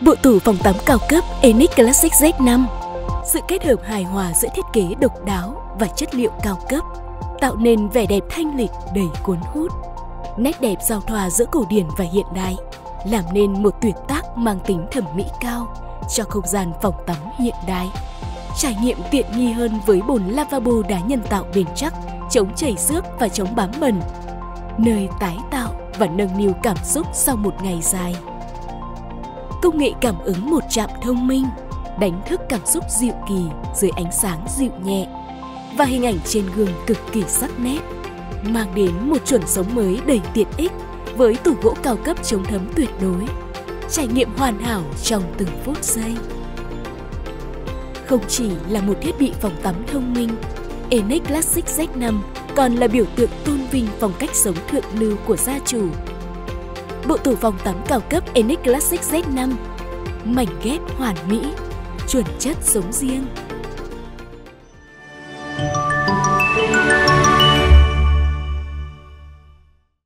Bộ tủ phòng tắm cao cấp Enix Classic Z5 Sự kết hợp hài hòa giữa thiết kế độc đáo và chất liệu cao cấp tạo nên vẻ đẹp thanh lịch đầy cuốn hút. Nét đẹp giao thoa giữa cổ điển và hiện đại làm nên một tuyệt tác mang tính thẩm mỹ cao cho không gian phòng tắm hiện đại. Trải nghiệm tiện nghi hơn với bồn lavabo đá nhân tạo bền chắc, chống chảy xước và chống bám bẩn. Nơi tái tạo và nâng niu cảm xúc sau một ngày dài công nghệ cảm ứng một chạm thông minh, đánh thức cảm xúc dịu kỳ dưới ánh sáng dịu nhẹ và hình ảnh trên gương cực kỳ sắc nét, mang đến một chuẩn sống mới đầy tiện ích với tủ gỗ cao cấp chống thấm tuyệt đối. Trải nghiệm hoàn hảo trong từng phút giây. Không chỉ là một thiết bị phòng tắm thông minh Enex Classic Z5 còn là biểu tượng tôn vinh phong cách sống thượng lưu của gia chủ bộ tủ phòng tắm cao cấp Enix Classic Z5 mảnh ghép hoàn mỹ, chuẩn chất sống riêng.